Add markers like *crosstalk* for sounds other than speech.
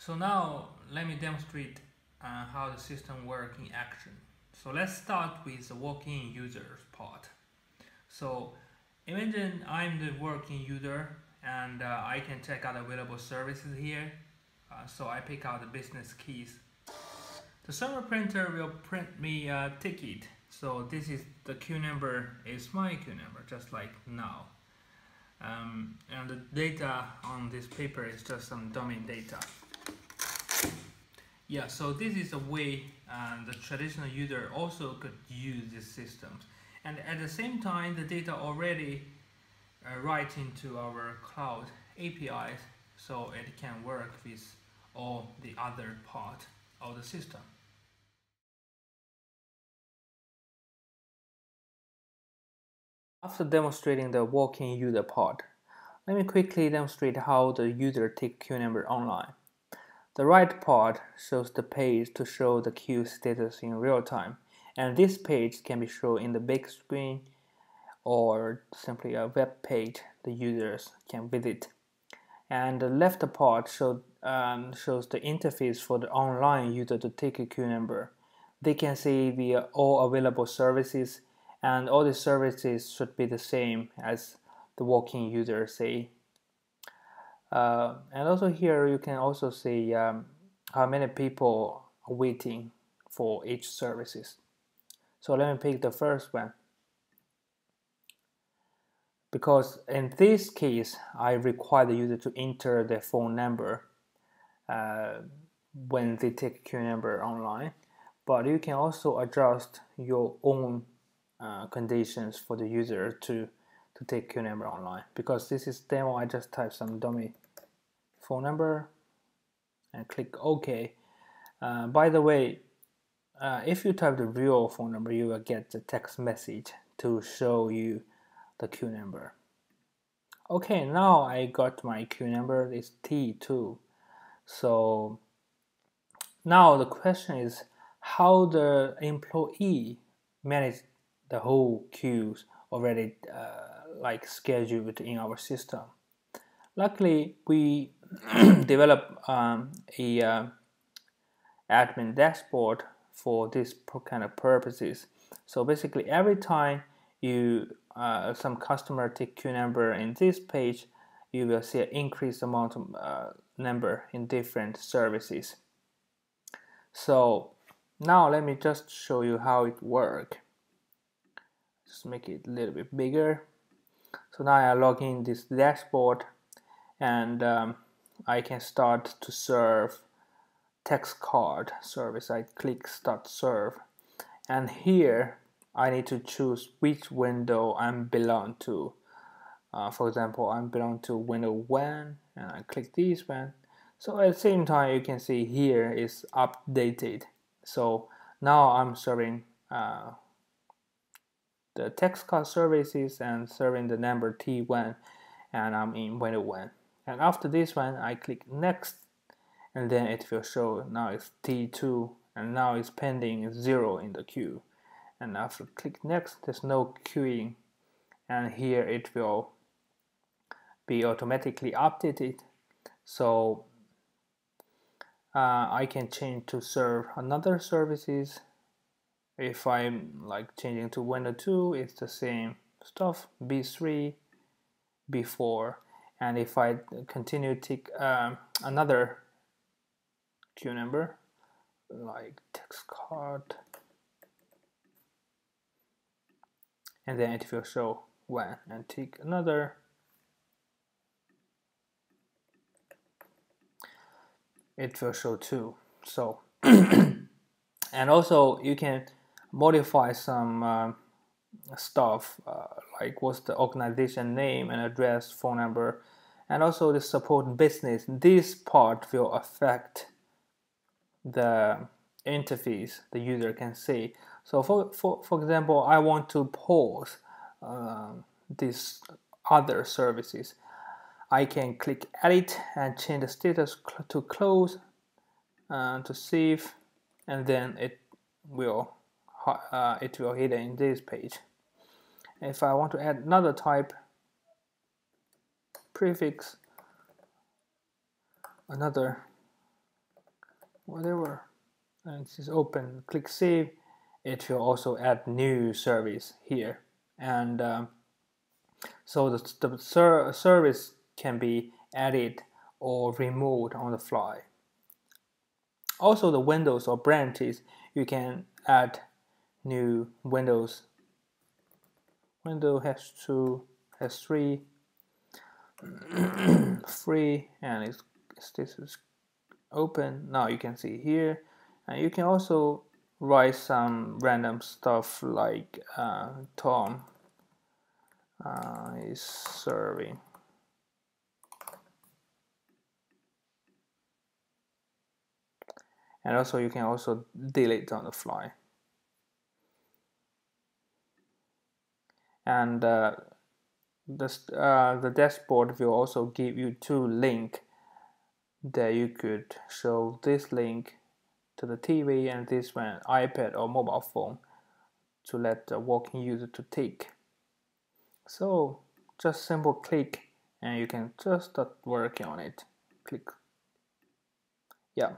So now let me demonstrate uh, how the system works in action. So let's start with the walk-in users part. So imagine I'm the working user and uh, I can check out available services here. Uh, so I pick out the business keys. The thermal printer will print me a ticket. So this is the queue number is my queue number, just like now. Um, and the data on this paper is just some dummy data. Yeah, so this is a way uh, the traditional user also could use these systems. And at the same time, the data already uh, write into our cloud APIs, so it can work with all the other part of the system. After demonstrating the walk-in user part, let me quickly demonstrate how the user take queue number online. The right part shows the page to show the queue status in real time, and this page can be shown in the big screen or simply a web page the users can visit. And the left part show, um, shows the interface for the online user to take a queue number. They can see the all available services and all the services should be the same as the walk-in user say. Uh, and also here you can also see um, how many people are waiting for each services. So let me pick the first one. Because in this case, I require the user to enter their phone number uh, when they take queue number online. But you can also adjust your own uh, conditions for the user to to take queue number online because this is demo I just type some dummy phone number and click OK. Uh, by the way uh, if you type the real phone number you will get the text message to show you the queue number. Okay now I got my queue number is T2 so now the question is how the employee manage the whole queues already uh, like scheduled in our system. Luckily, we *clears throat* develop um, a uh, admin dashboard for this kind of purposes. So basically, every time you uh, some customer take queue number in this page, you will see an increased amount of uh, number in different services. So now let me just show you how it works just make it a little bit bigger so now I log in this dashboard and um, I can start to serve text card service. I click start serve. And here I need to choose which window I'm belong to. Uh, for example I'm belong to window 1 and I click this one. So at the same time you can see here is updated. So now I'm serving uh, the text services and serving the number T1 and I'm in window 1 and after this one I click next and then it will show now it's T2 and now it's pending 0 in the queue. And after click next there's no queuing and here it will be automatically updated. So uh, I can change to serve another services if I'm like changing to window 2 it's the same stuff b3 b4 and if I continue to take um, another queue number like text card and then it will show when and take another. It will show two so. *clears throat* And also you can modify some uh, stuff uh, like what's the organization name and address, phone number, and also the support business. This part will affect the interface the user can see. So for, for, for example, I want to pause uh, these other services. I can click edit and change the status to close uh, to save and then it will uh, it will hit in this page. If I want to add another type, prefix, another whatever and just open click save it will also add new service here and um, so the, the ser service can be added or removed on the fly also the windows or branches you can add new windows. Window has two has three *coughs* three, and it's, this is open. Now you can see here. And you can also write some random stuff like uh, Tom uh, is serving. And also you can also delete on the fly and uh, this, uh, the dashboard will also give you two link that you could show this link to the TV and this one iPad or mobile phone to let the working user to take. So just simple click and you can just start working on it. Click. Yeah.